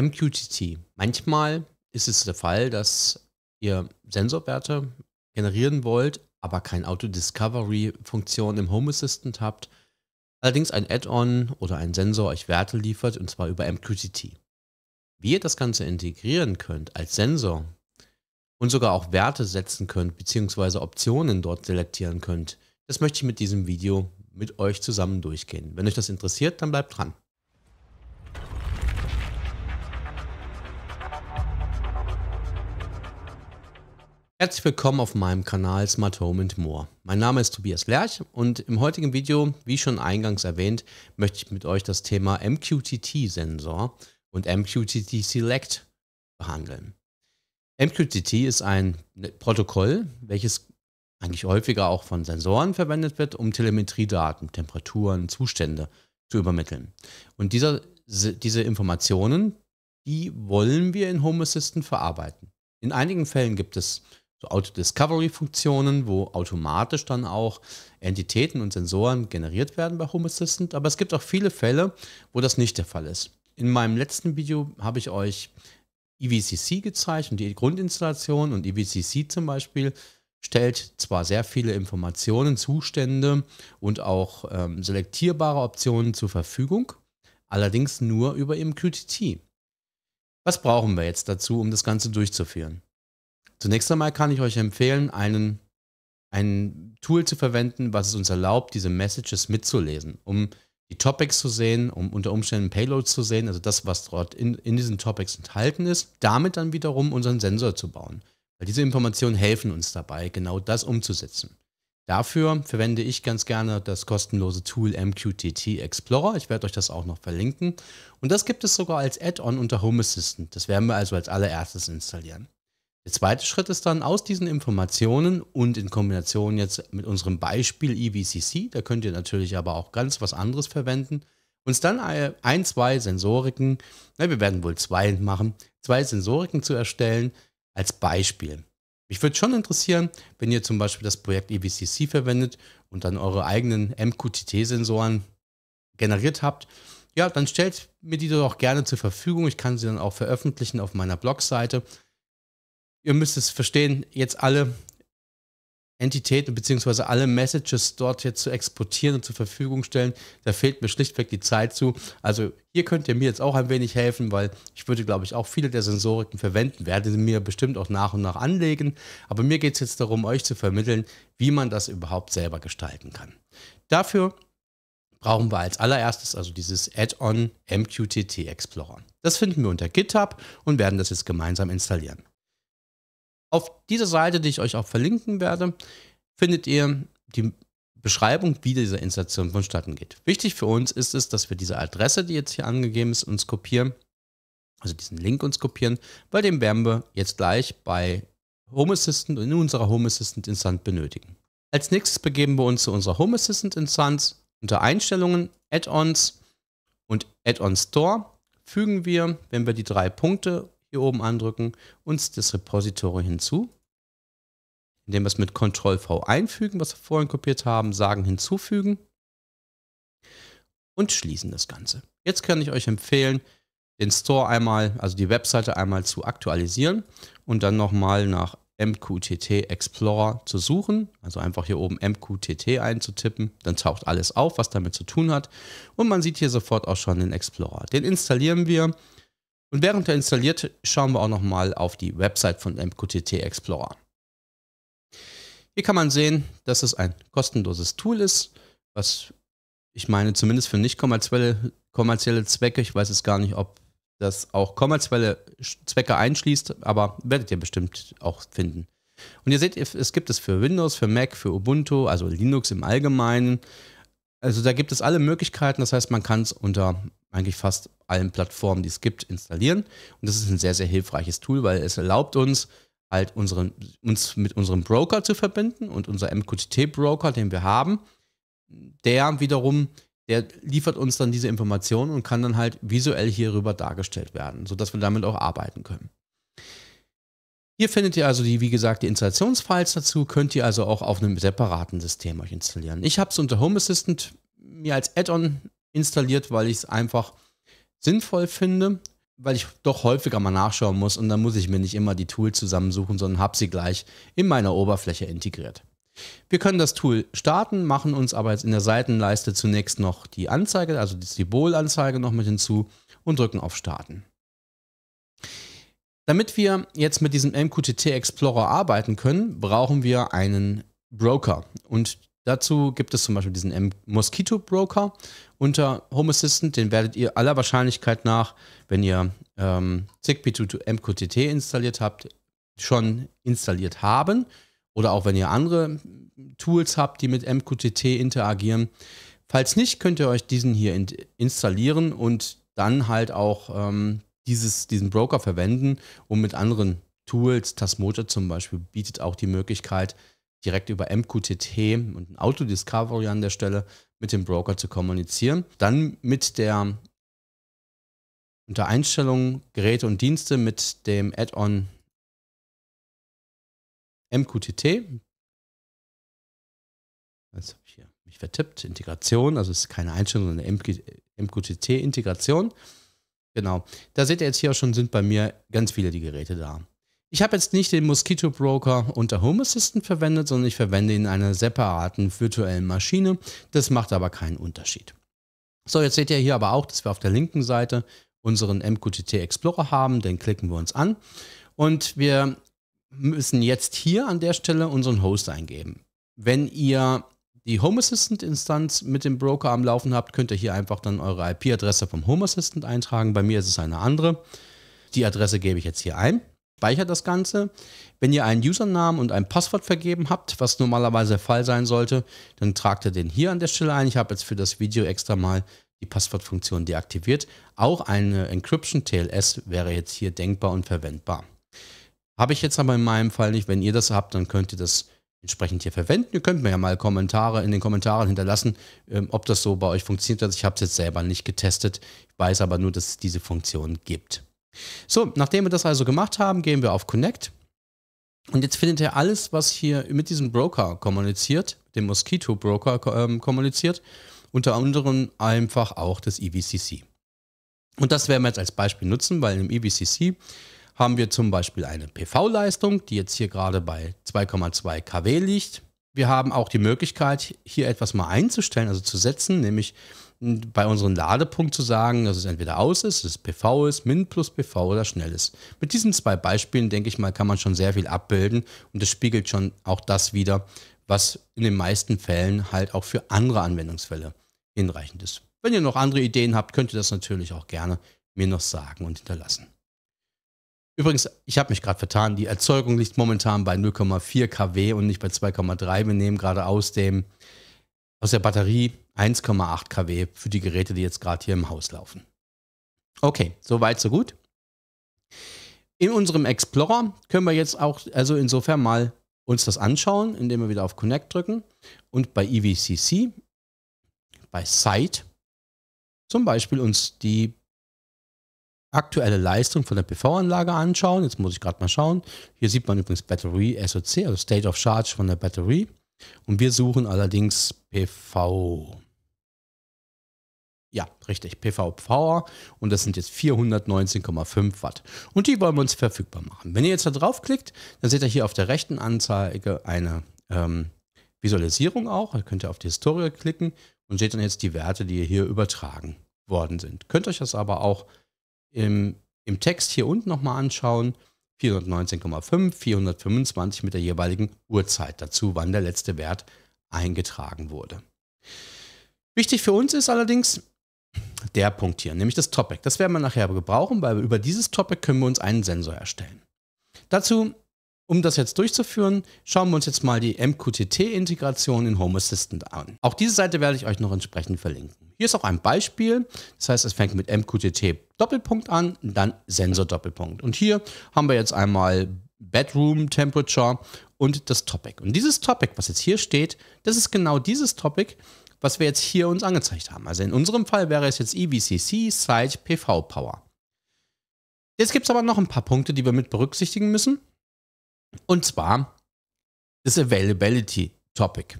MQTT. Manchmal ist es der Fall, dass ihr Sensorwerte generieren wollt, aber keine Auto-Discovery-Funktion im Home Assistant habt. Allerdings ein Add-on oder ein Sensor euch Werte liefert und zwar über MQTT. Wie ihr das Ganze integrieren könnt als Sensor und sogar auch Werte setzen könnt, beziehungsweise Optionen dort selektieren könnt, das möchte ich mit diesem Video mit euch zusammen durchgehen. Wenn euch das interessiert, dann bleibt dran. Herzlich willkommen auf meinem Kanal Smart Home and More. Mein Name ist Tobias Lerch und im heutigen Video, wie schon eingangs erwähnt, möchte ich mit euch das Thema MQTT-Sensor und MQTT Select behandeln. MQTT ist ein Protokoll, welches eigentlich häufiger auch von Sensoren verwendet wird, um Telemetriedaten, Temperaturen, Zustände zu übermitteln. Und dieser, diese Informationen, die wollen wir in Home Assistant verarbeiten. In einigen Fällen gibt es so Auto-Discovery-Funktionen, wo automatisch dann auch Entitäten und Sensoren generiert werden bei Home Assistant. Aber es gibt auch viele Fälle, wo das nicht der Fall ist. In meinem letzten Video habe ich euch EVCC gezeigt und die Grundinstallation und EVCC zum Beispiel stellt zwar sehr viele Informationen, Zustände und auch ähm, selektierbare Optionen zur Verfügung, allerdings nur über MQTT. Was brauchen wir jetzt dazu, um das Ganze durchzuführen? Zunächst einmal kann ich euch empfehlen, einen, ein Tool zu verwenden, was es uns erlaubt, diese Messages mitzulesen, um die Topics zu sehen, um unter Umständen Payloads zu sehen, also das, was dort in, in diesen Topics enthalten ist, damit dann wiederum unseren Sensor zu bauen. Weil diese Informationen helfen uns dabei, genau das umzusetzen. Dafür verwende ich ganz gerne das kostenlose Tool MQTT Explorer. Ich werde euch das auch noch verlinken. Und das gibt es sogar als Add-on unter Home Assistant. Das werden wir also als allererstes installieren. Der zweite Schritt ist dann aus diesen Informationen und in Kombination jetzt mit unserem Beispiel EVCC, da könnt ihr natürlich aber auch ganz was anderes verwenden, uns dann ein, zwei Sensoriken, na, wir werden wohl zwei machen, zwei Sensoriken zu erstellen als Beispiel. Mich würde schon interessieren, wenn ihr zum Beispiel das Projekt EVCC verwendet und dann eure eigenen MQTT-Sensoren generiert habt, ja, dann stellt mir die doch gerne zur Verfügung. Ich kann sie dann auch veröffentlichen auf meiner Blogseite ihr müsst es verstehen, jetzt alle Entitäten bzw. alle Messages dort jetzt zu exportieren und zur Verfügung stellen. Da fehlt mir schlichtweg die Zeit zu. Also hier könnt ihr mir jetzt auch ein wenig helfen, weil ich würde, glaube ich, auch viele der Sensoriken verwenden, werde sie mir bestimmt auch nach und nach anlegen. Aber mir geht es jetzt darum, euch zu vermitteln, wie man das überhaupt selber gestalten kann. Dafür brauchen wir als allererstes also dieses Add-on MQTT Explorer. Das finden wir unter GitHub und werden das jetzt gemeinsam installieren. Auf dieser Seite, die ich euch auch verlinken werde, findet ihr die Beschreibung, wie diese Installation vonstatten geht. Wichtig für uns ist es, dass wir diese Adresse, die jetzt hier angegeben ist, uns kopieren, also diesen Link uns kopieren, weil den werden wir jetzt gleich bei Home Assistant und in unserer Home Assistant Instanz benötigen. Als nächstes begeben wir uns zu unserer Home Assistant Instanz. Unter Einstellungen, Add-ons und Add-on Store fügen wir, wenn wir die drei Punkte hier oben andrücken, uns das Repository hinzu, indem wir es mit Ctrl V einfügen, was wir vorhin kopiert haben, sagen hinzufügen und schließen das Ganze. Jetzt kann ich euch empfehlen, den Store einmal, also die Webseite einmal zu aktualisieren und dann nochmal nach MQTT Explorer zu suchen. Also einfach hier oben MQTT einzutippen. Dann taucht alles auf, was damit zu tun hat. Und man sieht hier sofort auch schon den Explorer. Den installieren wir und während er installiert, schauen wir auch nochmal auf die Website von MQTT Explorer. Hier kann man sehen, dass es ein kostenloses Tool ist, was ich meine, zumindest für nicht kommerzielle, kommerzielle Zwecke, ich weiß es gar nicht, ob das auch kommerzielle Zwecke einschließt, aber werdet ihr bestimmt auch finden. Und ihr seht, es gibt es für Windows, für Mac, für Ubuntu, also Linux im Allgemeinen. Also da gibt es alle Möglichkeiten, das heißt, man kann es unter eigentlich fast allen Plattformen, die es gibt, installieren. Und das ist ein sehr, sehr hilfreiches Tool, weil es erlaubt uns, halt unseren, uns mit unserem Broker zu verbinden und unser MQTT-Broker, den wir haben, der wiederum, der liefert uns dann diese Informationen und kann dann halt visuell hierüber dargestellt werden, sodass wir damit auch arbeiten können. Hier findet ihr also die, wie gesagt, die Installationsfiles dazu, könnt ihr also auch auf einem separaten System euch installieren. Ich habe es unter Home Assistant mir als Add-on installiert, weil ich es einfach sinnvoll finde, weil ich doch häufiger mal nachschauen muss und dann muss ich mir nicht immer die Tools zusammensuchen, sondern habe sie gleich in meiner Oberfläche integriert. Wir können das Tool starten, machen uns aber jetzt in der Seitenleiste zunächst noch die Anzeige, also die Symbolanzeige noch mit hinzu und drücken auf Starten. Damit wir jetzt mit diesem MQTT Explorer arbeiten können, brauchen wir einen Broker. Und dazu gibt es zum Beispiel diesen Mosquito Broker unter Home Assistant. Den werdet ihr aller Wahrscheinlichkeit nach, wenn ihr ähm, Zigbee MQTT installiert habt, schon installiert haben. Oder auch wenn ihr andere Tools habt, die mit MQTT interagieren. Falls nicht, könnt ihr euch diesen hier installieren und dann halt auch ähm, dieses, diesen Broker verwenden, um mit anderen Tools, Tasmoja zum Beispiel, bietet auch die Möglichkeit, direkt über MQTT und ein Autodiscovery an der Stelle mit dem Broker zu kommunizieren. Dann mit der unter Einstellungen Geräte und Dienste mit dem Add-on MQTT. Jetzt habe ich hier mich vertippt. Integration, also es ist keine Einstellung, sondern eine MQTT-Integration. Genau. Da seht ihr jetzt hier schon, sind bei mir ganz viele die Geräte da. Ich habe jetzt nicht den Mosquito Broker unter Home Assistant verwendet, sondern ich verwende ihn in einer separaten virtuellen Maschine. Das macht aber keinen Unterschied. So, jetzt seht ihr hier aber auch, dass wir auf der linken Seite unseren MQTT Explorer haben. Den klicken wir uns an. Und wir müssen jetzt hier an der Stelle unseren Host eingeben. Wenn ihr die Home Assistant Instanz mit dem Broker am Laufen habt, könnt ihr hier einfach dann eure IP-Adresse vom Home Assistant eintragen. Bei mir ist es eine andere. Die Adresse gebe ich jetzt hier ein. Speichere das Ganze. Wenn ihr einen Usernamen und ein Passwort vergeben habt, was normalerweise der Fall sein sollte, dann tragt ihr den hier an der Stelle ein. Ich habe jetzt für das Video extra mal die Passwortfunktion deaktiviert. Auch eine Encryption TLS wäre jetzt hier denkbar und verwendbar. Habe ich jetzt aber in meinem Fall nicht. Wenn ihr das habt, dann könnt ihr das entsprechend hier verwenden. Ihr könnt mir ja mal Kommentare in den Kommentaren hinterlassen, ähm, ob das so bei euch funktioniert. Also ich habe es jetzt selber nicht getestet. Ich weiß aber nur, dass es diese Funktion gibt. So, nachdem wir das also gemacht haben, gehen wir auf Connect. Und jetzt findet ihr alles, was hier mit diesem Broker kommuniziert, dem Mosquito Broker ähm, kommuniziert, unter anderem einfach auch das EVCC. Und das werden wir jetzt als Beispiel nutzen, weil im EVCC haben wir zum Beispiel eine PV-Leistung, die jetzt hier gerade bei 2,2 kW liegt. Wir haben auch die Möglichkeit, hier etwas mal einzustellen, also zu setzen, nämlich bei unserem Ladepunkt zu sagen, dass es entweder aus ist, dass es PV ist, Min plus PV oder schnell ist. Mit diesen zwei Beispielen, denke ich mal, kann man schon sehr viel abbilden und das spiegelt schon auch das wieder, was in den meisten Fällen halt auch für andere Anwendungsfälle hinreichend ist. Wenn ihr noch andere Ideen habt, könnt ihr das natürlich auch gerne mir noch sagen und hinterlassen. Übrigens, ich habe mich gerade vertan. Die Erzeugung liegt momentan bei 0,4 kW und nicht bei 2,3. Wir nehmen gerade aus dem aus der Batterie 1,8 kW für die Geräte, die jetzt gerade hier im Haus laufen. Okay, soweit, so gut. In unserem Explorer können wir jetzt auch, also insofern mal uns das anschauen, indem wir wieder auf Connect drücken und bei EVCC, bei Site, zum Beispiel uns die aktuelle Leistung von der PV-Anlage anschauen. Jetzt muss ich gerade mal schauen. Hier sieht man übrigens Batterie SOC, also State of Charge von der Batterie. Und wir suchen allerdings PV. Ja, richtig, PV Power und das sind jetzt 419,5 Watt. Und die wollen wir uns verfügbar machen. Wenn ihr jetzt da draufklickt, dann seht ihr hier auf der rechten Anzeige eine ähm, Visualisierung auch. Da könnt ihr auf die Historie klicken und seht dann jetzt die Werte, die hier übertragen worden sind. Könnt euch das aber auch im, im Text hier unten nochmal anschauen. 419,5, 425 mit der jeweiligen Uhrzeit dazu, wann der letzte Wert eingetragen wurde. Wichtig für uns ist allerdings der Punkt hier, nämlich das Topic. Das werden wir nachher gebrauchen, weil über dieses Topic können wir uns einen Sensor erstellen. Dazu um das jetzt durchzuführen, schauen wir uns jetzt mal die MQTT-Integration in Home Assistant an. Auch diese Seite werde ich euch noch entsprechend verlinken. Hier ist auch ein Beispiel, das heißt, es fängt mit MQTT Doppelpunkt an, dann Sensor Doppelpunkt. Und hier haben wir jetzt einmal Bedroom Temperature und das Topic. Und dieses Topic, was jetzt hier steht, das ist genau dieses Topic, was wir jetzt hier uns angezeigt haben. Also in unserem Fall wäre es jetzt EVCC Site PV Power. Jetzt gibt es aber noch ein paar Punkte, die wir mit berücksichtigen müssen. Und zwar das Availability Topic.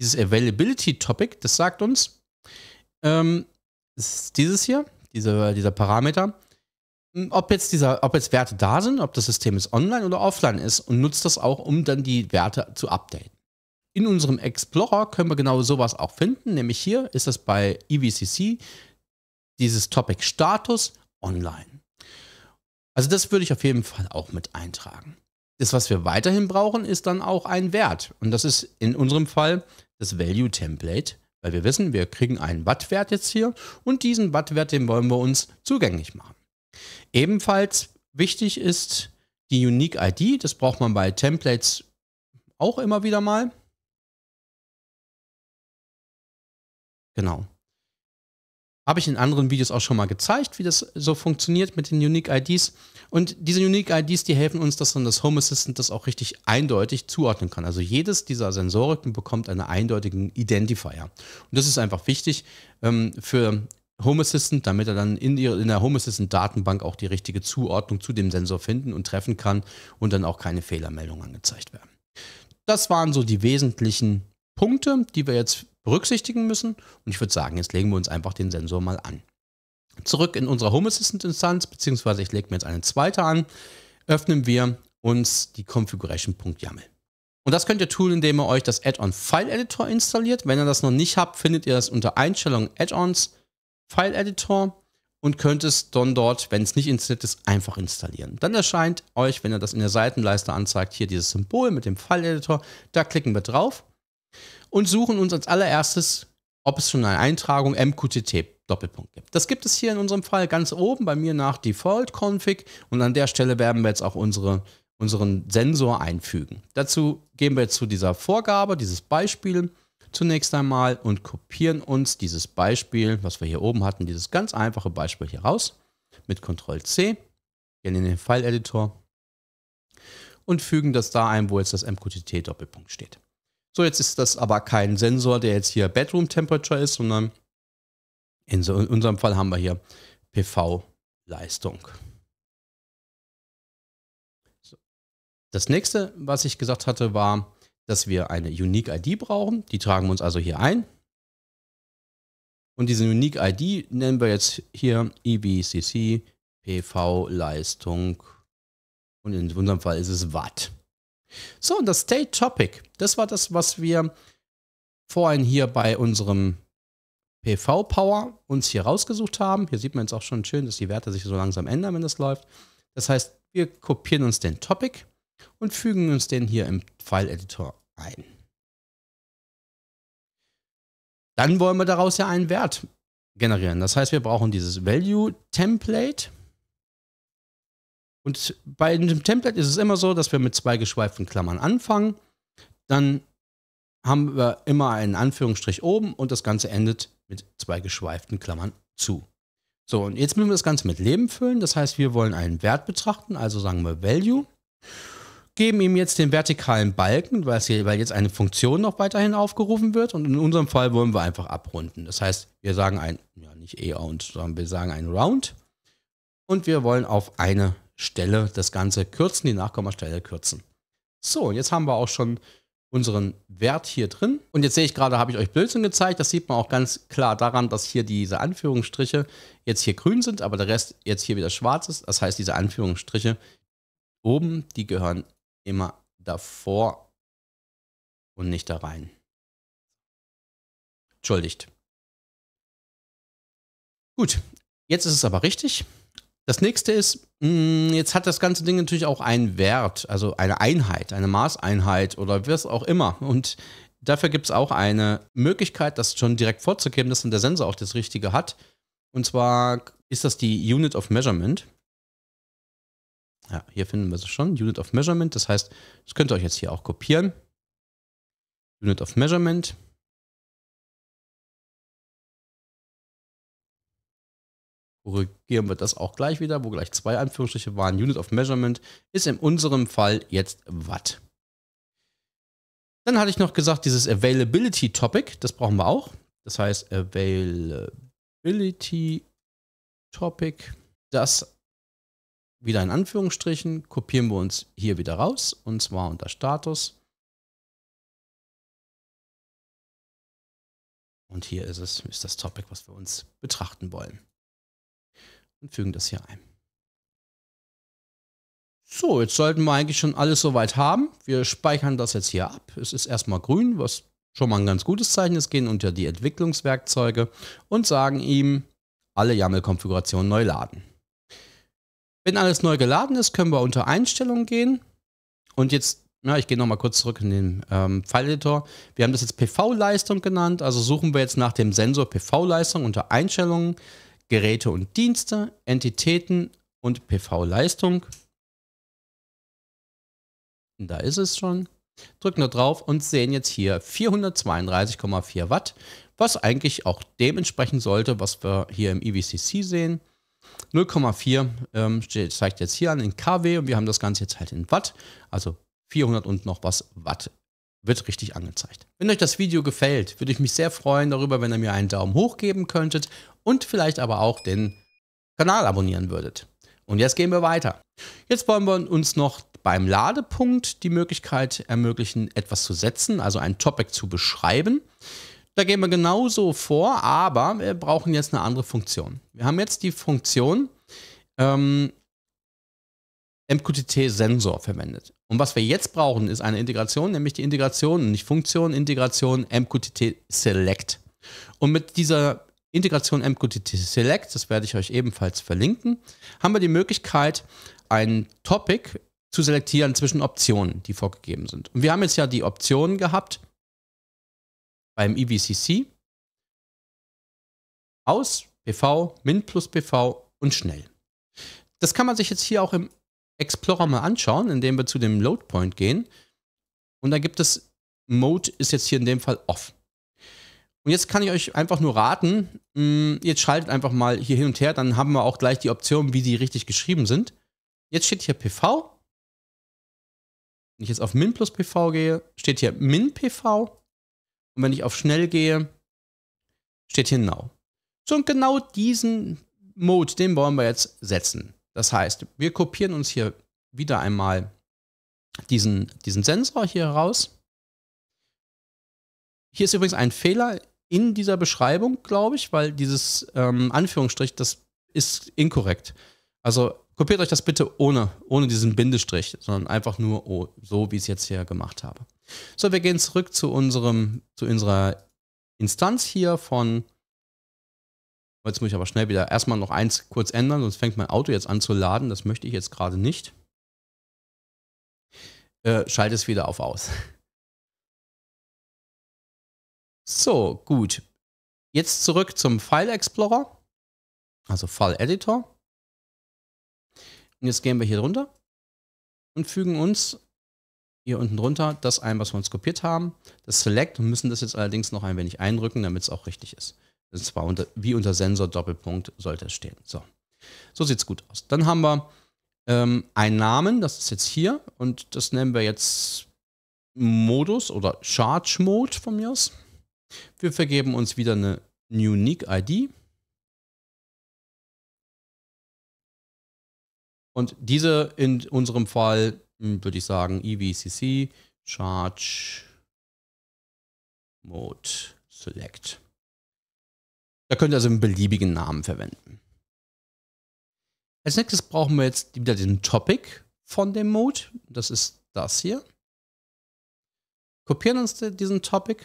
Dieses Availability Topic, das sagt uns, ähm, ist dieses hier, diese, dieser Parameter, ob jetzt dieser, ob jetzt Werte da sind, ob das System jetzt online oder offline ist und nutzt das auch, um dann die Werte zu updaten. In unserem Explorer können wir genau sowas auch finden, nämlich hier ist das bei EVCC dieses Topic Status online. Also das würde ich auf jeden Fall auch mit eintragen. Das, was wir weiterhin brauchen, ist dann auch ein Wert. Und das ist in unserem Fall das Value Template, weil wir wissen, wir kriegen einen Wattwert jetzt hier und diesen Wattwert, den wollen wir uns zugänglich machen. Ebenfalls wichtig ist die Unique ID. Das braucht man bei Templates auch immer wieder mal. Genau. Habe ich in anderen Videos auch schon mal gezeigt, wie das so funktioniert mit den Unique IDs. Und diese Unique IDs, die helfen uns, dass dann das Home Assistant das auch richtig eindeutig zuordnen kann. Also jedes dieser Sensoriken bekommt einen eindeutigen Identifier. Und das ist einfach wichtig ähm, für Home Assistant, damit er dann in, die, in der Home Assistant Datenbank auch die richtige Zuordnung zu dem Sensor finden und treffen kann und dann auch keine Fehlermeldungen angezeigt werden. Das waren so die wesentlichen Punkte, die wir jetzt berücksichtigen müssen. Und ich würde sagen, jetzt legen wir uns einfach den Sensor mal an. Zurück in unserer Home Assistant Instanz, beziehungsweise ich lege mir jetzt eine zweite an, öffnen wir uns die Configuration.yaml. Und das könnt ihr tun, indem ihr euch das Add-on File Editor installiert. Wenn ihr das noch nicht habt, findet ihr das unter Einstellungen Add-ons File Editor und könnt es dann dort, wenn es nicht installiert ist, einfach installieren. Dann erscheint euch, wenn ihr das in der Seitenleiste anzeigt, hier dieses Symbol mit dem File Editor. Da klicken wir drauf und suchen uns als allererstes, ob es schon eine Eintragung MQTT Doppelpunkt gibt. Das gibt es hier in unserem Fall ganz oben bei mir nach Default Config und an der Stelle werden wir jetzt auch unsere, unseren Sensor einfügen. Dazu gehen wir zu dieser Vorgabe, dieses Beispiel zunächst einmal und kopieren uns dieses Beispiel, was wir hier oben hatten, dieses ganz einfache Beispiel hier raus mit Ctrl C, gehen in den File Editor und fügen das da ein, wo jetzt das MQTT Doppelpunkt steht. So, jetzt ist das aber kein Sensor, der jetzt hier Bedroom Temperature ist, sondern in, so, in unserem Fall haben wir hier PV-Leistung. So. Das nächste, was ich gesagt hatte, war, dass wir eine Unique ID brauchen. Die tragen wir uns also hier ein. Und diese Unique ID nennen wir jetzt hier EBCC PV Leistung. Und in unserem Fall ist es Watt. So, und das State Topic, das war das, was wir vorhin hier bei unserem PV Power uns hier rausgesucht haben. Hier sieht man jetzt auch schon schön, dass die Werte sich so langsam ändern, wenn das läuft. Das heißt, wir kopieren uns den Topic und fügen uns den hier im File-Editor ein. Dann wollen wir daraus ja einen Wert generieren. Das heißt, wir brauchen dieses Value-Template. Und bei einem Template ist es immer so, dass wir mit zwei geschweiften Klammern anfangen. Dann haben wir immer einen Anführungsstrich oben und das Ganze endet mit zwei geschweiften Klammern zu. So, und jetzt müssen wir das Ganze mit Leben füllen. Das heißt, wir wollen einen Wert betrachten, also sagen wir Value geben ihm jetzt den vertikalen Balken, weil, hier, weil jetzt eine Funktion noch weiterhin aufgerufen wird. Und in unserem Fall wollen wir einfach abrunden. Das heißt, wir sagen ein, ja nicht E-Round, sondern wir sagen ein Round. Und wir wollen auf eine Stelle das Ganze kürzen, die Nachkommastelle kürzen. So, und jetzt haben wir auch schon unseren Wert hier drin. Und jetzt sehe ich gerade, habe ich euch Blödsinn gezeigt. Das sieht man auch ganz klar daran, dass hier diese Anführungsstriche jetzt hier grün sind, aber der Rest jetzt hier wieder schwarz ist. Das heißt, diese Anführungsstriche oben, die gehören immer davor und nicht da rein. Entschuldigt. Gut, jetzt ist es aber richtig. Das nächste ist, mm, jetzt hat das ganze Ding natürlich auch einen Wert, also eine Einheit, eine Maßeinheit oder was auch immer. Und dafür gibt es auch eine Möglichkeit, das schon direkt vorzugeben, dass dann der Sensor auch das Richtige hat. Und zwar ist das die Unit of Measurement. Ja, hier finden wir es schon. Unit of Measurement. Das heißt, das könnt ihr euch jetzt hier auch kopieren. Unit of Measurement. Korrigieren wir das auch gleich wieder, wo gleich zwei Anführungsstriche waren. Unit of Measurement ist in unserem Fall jetzt Watt. Dann hatte ich noch gesagt, dieses Availability Topic, das brauchen wir auch. Das heißt Availability Topic, das wieder in Anführungsstrichen, kopieren wir uns hier wieder raus und zwar unter Status. Und hier ist es, ist das Topic, was wir uns betrachten wollen. Und fügen das hier ein. So, jetzt sollten wir eigentlich schon alles soweit haben. Wir speichern das jetzt hier ab. Es ist erstmal grün, was schon mal ein ganz gutes Zeichen ist. Gehen unter die Entwicklungswerkzeuge und sagen ihm, alle YAML-Konfigurationen neu laden. Wenn alles neu geladen ist, können wir unter Einstellungen gehen und jetzt ja, ich gehe nochmal kurz zurück in den ähm, File-Editor. Wir haben das jetzt PV-Leistung genannt, also suchen wir jetzt nach dem Sensor PV-Leistung unter Einstellungen, Geräte und Dienste, Entitäten und PV-Leistung. Da ist es schon. Drücken da drauf und sehen jetzt hier 432,4 Watt, was eigentlich auch dementsprechend sollte, was wir hier im EVCC sehen. 0,4 ähm, zeigt jetzt hier an in kW und wir haben das Ganze jetzt halt in Watt, also 400 und noch was Watt wird richtig angezeigt. Wenn euch das Video gefällt, würde ich mich sehr freuen darüber, wenn ihr mir einen Daumen hoch geben könntet und vielleicht aber auch den Kanal abonnieren würdet. Und jetzt gehen wir weiter. Jetzt wollen wir uns noch beim Ladepunkt die Möglichkeit ermöglichen, etwas zu setzen, also ein Topic zu beschreiben. Da gehen wir genauso vor, aber wir brauchen jetzt eine andere Funktion. Wir haben jetzt die Funktion ähm, MQTT-Sensor verwendet. Und was wir jetzt brauchen, ist eine Integration, nämlich die Integration, nicht Funktion, Integration MQTT-Select. Und mit dieser Integration MQTT-Select, das werde ich euch ebenfalls verlinken, haben wir die Möglichkeit, ein Topic zu selektieren zwischen Optionen, die vorgegeben sind. Und wir haben jetzt ja die Optionen gehabt beim EVCC aus, PV, Min plus PV und schnell. Das kann man sich jetzt hier auch im Explorer mal anschauen, indem wir zu dem Load Point gehen. Und da gibt es Mode ist jetzt hier in dem Fall off. Und jetzt kann ich euch einfach nur raten, mm, jetzt schaltet einfach mal hier hin und her, dann haben wir auch gleich die Optionen, wie die richtig geschrieben sind. Jetzt steht hier PV. Wenn ich jetzt auf Min plus PV gehe, steht hier Min PV. Und wenn ich auf Schnell gehe, steht hier Now. So, und genau diesen Mode, den wollen wir jetzt setzen. Das heißt, wir kopieren uns hier wieder einmal diesen, diesen Sensor hier raus. Hier ist übrigens ein Fehler in dieser Beschreibung, glaube ich, weil dieses ähm, Anführungsstrich, das ist inkorrekt. Also kopiert euch das bitte ohne, ohne diesen Bindestrich, sondern einfach nur so, wie ich es jetzt hier gemacht habe. So, wir gehen zurück zu unserem, zu unserer Instanz hier von Jetzt muss ich aber schnell wieder erstmal noch eins kurz ändern, sonst fängt mein Auto jetzt an zu laden. Das möchte ich jetzt gerade nicht. Äh, schalte es wieder auf aus. So, gut. Jetzt zurück zum File Explorer, also File Editor. Und jetzt gehen wir hier drunter und fügen uns hier unten drunter das ein, was wir uns kopiert haben, das Select und müssen das jetzt allerdings noch ein wenig einrücken, damit es auch richtig ist. Ist zwar unter, wie unter Sensor Doppelpunkt sollte es stehen. So, so sieht es gut aus. Dann haben wir ähm, einen Namen, das ist jetzt hier und das nennen wir jetzt Modus oder Charge Mode von mir aus. Wir vergeben uns wieder eine Unique ID. Und diese in unserem Fall hm, würde ich sagen EVCC Charge Mode Select. Da könnt ihr also einen beliebigen Namen verwenden. Als nächstes brauchen wir jetzt wieder den Topic von dem Mode. Das ist das hier. Kopieren uns diesen Topic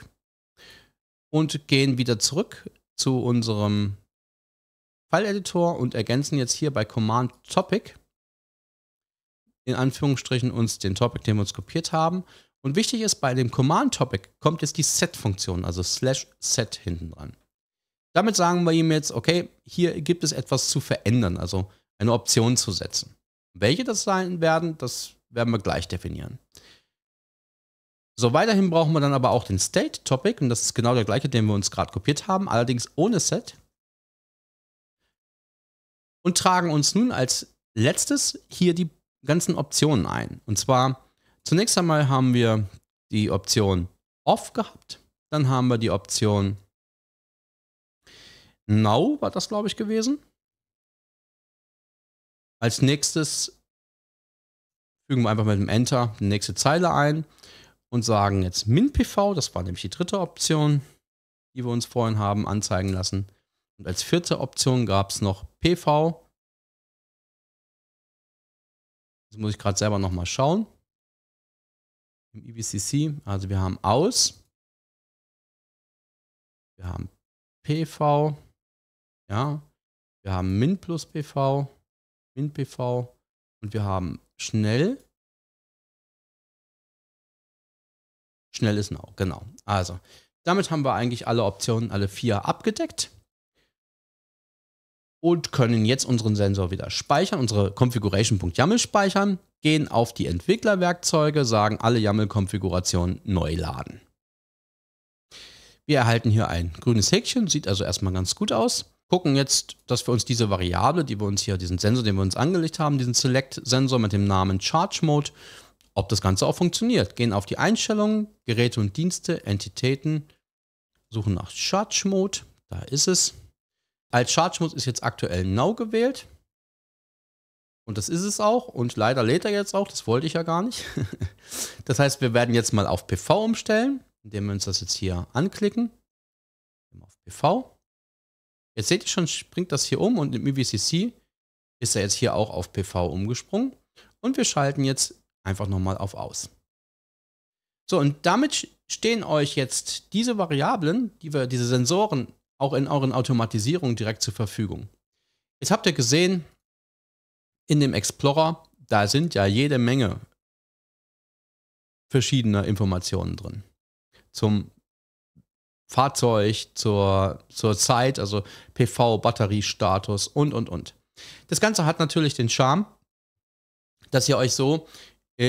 und gehen wieder zurück zu unserem File-Editor und ergänzen jetzt hier bei Command Topic in Anführungsstrichen uns den Topic, den wir uns kopiert haben. Und wichtig ist, bei dem Command Topic kommt jetzt die Set-Funktion, also slash set hinten dran. Damit sagen wir ihm jetzt, okay, hier gibt es etwas zu verändern, also eine Option zu setzen. Welche das sein werden, das werden wir gleich definieren. So, weiterhin brauchen wir dann aber auch den State Topic und das ist genau der gleiche, den wir uns gerade kopiert haben, allerdings ohne Set. Und tragen uns nun als letztes hier die ganzen Optionen ein. Und zwar zunächst einmal haben wir die Option Off gehabt, dann haben wir die Option Now war das, glaube ich, gewesen. Als nächstes fügen wir einfach mit dem Enter die nächste Zeile ein und sagen jetzt MinPV, das war nämlich die dritte Option, die wir uns vorhin haben anzeigen lassen. Und als vierte Option gab es noch PV. Das muss ich gerade selber nochmal schauen. Im IBCC, also wir haben aus, wir haben PV, ja, wir haben Min plus PV, Min PV und wir haben schnell. Schnell ist Now, genau. Also, damit haben wir eigentlich alle Optionen, alle vier abgedeckt und können jetzt unseren Sensor wieder speichern, unsere Configuration.yaml speichern, gehen auf die Entwicklerwerkzeuge, sagen alle YAML-Konfigurationen neu laden. Wir erhalten hier ein grünes Häkchen, sieht also erstmal ganz gut aus. Gucken jetzt, dass wir uns diese Variable, die wir uns hier, diesen Sensor, den wir uns angelegt haben, diesen Select-Sensor mit dem Namen Charge Mode, ob das Ganze auch funktioniert. Gehen auf die Einstellungen, Geräte und Dienste, Entitäten, suchen nach Charge Mode, da ist es. Als Charge Mode ist jetzt aktuell Now gewählt. Und das ist es auch. Und leider lädt er jetzt auch. Das wollte ich ja gar nicht. das heißt, wir werden jetzt mal auf PV umstellen, indem wir uns das jetzt hier anklicken. Auf PV. Jetzt seht ihr schon, springt das hier um und im UVCC ist er jetzt hier auch auf PV umgesprungen. Und wir schalten jetzt einfach nochmal auf Aus. So, und damit stehen euch jetzt diese Variablen, die wir, diese Sensoren auch in euren Automatisierungen direkt zur Verfügung. Jetzt habt ihr gesehen, in dem Explorer, da sind ja jede Menge verschiedener Informationen drin. Zum Fahrzeug, zur, zur Zeit, also PV, Batteriestatus und, und, und. Das Ganze hat natürlich den Charme, dass ihr euch so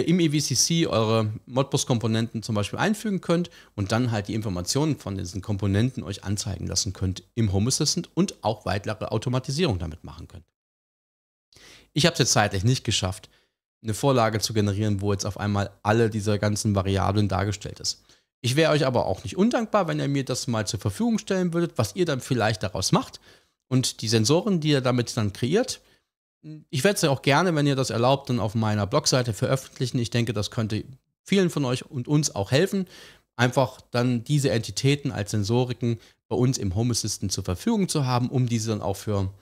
im EVCC eure Modbus-Komponenten zum Beispiel einfügen könnt und dann halt die Informationen von diesen Komponenten euch anzeigen lassen könnt im Home Assistant und auch weitere Automatisierung damit machen könnt. Ich habe es jetzt zeitlich nicht geschafft, eine Vorlage zu generieren, wo jetzt auf einmal alle diese ganzen Variablen dargestellt ist. Ich wäre euch aber auch nicht undankbar, wenn ihr mir das mal zur Verfügung stellen würdet, was ihr dann vielleicht daraus macht und die Sensoren, die ihr damit dann kreiert, ich werde es ja auch gerne, wenn ihr das erlaubt, dann auf meiner Blogseite veröffentlichen. Ich denke, das könnte vielen von euch und uns auch helfen, einfach dann diese Entitäten als Sensoriken bei uns im Home Assistant zur Verfügung zu haben, um diese dann auch für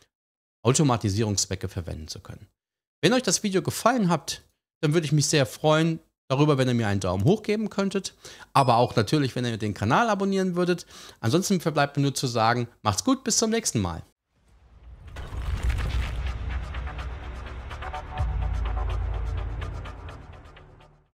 Automatisierungszwecke verwenden zu können. Wenn euch das Video gefallen hat, dann würde ich mich sehr freuen darüber, wenn ihr mir einen Daumen hoch geben könntet, aber auch natürlich, wenn ihr den Kanal abonnieren würdet. Ansonsten verbleibt mir nur zu sagen, macht's gut, bis zum nächsten Mal.